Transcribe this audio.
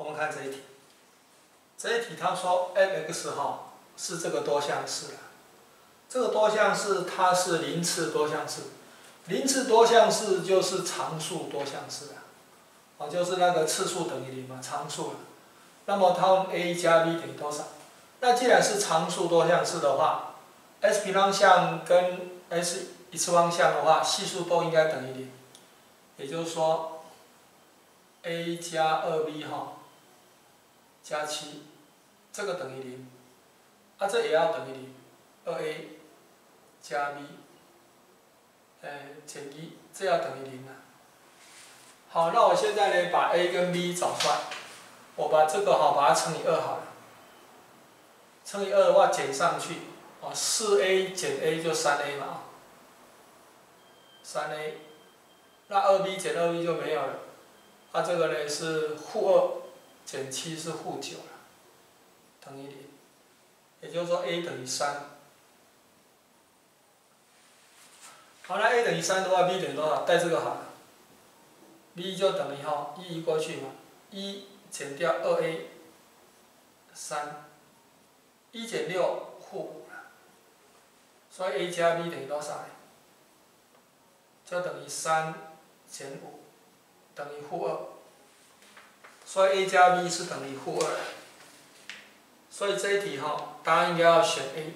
我们看这一题，这一题他说 f(x) 哈是这个多项式的，这个多项式它是零次多项式，零次多项式就是常数多项式啊，啊就是那个次数等于零嘛，常数。那么它问 a 加 b 等于多少？那既然是常数多项式的话，s 平方项跟 s 一次方项的话，系数都应该等于零，也就是说，a 加二 b 哈加七，这个等于零，啊这也要等于零，二 a 加 b，哎减一，这要等于零啊。好，那我现在呢把 a 跟 b 找出来，我把这个好把它乘以二好了，乘以二的话减上去，啊四 a 减 a 就三 a 嘛。三 a，那二 b 减二 b 就没有了，那这个呢是负二减七是负九了，等于零，也就是说 a 等于三。好，了 a 等于三的话，b 等于多少？带这个好了，b 就等于哈一移过去嘛，一减掉二 a，三，一减六负五了，所以 a 加 b 等于多少呢？就等于三减五等于负二，所以 a 加 b 是等于负二，所以这一题哈，答案应该要选 A。